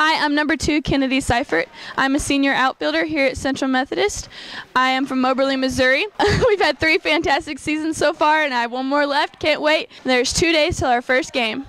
Hi, I'm number two, Kennedy Seifert. I'm a senior outfielder here at Central Methodist. I am from Moberly, Missouri. We've had three fantastic seasons so far, and I have one more left. Can't wait. There's two days till our first game.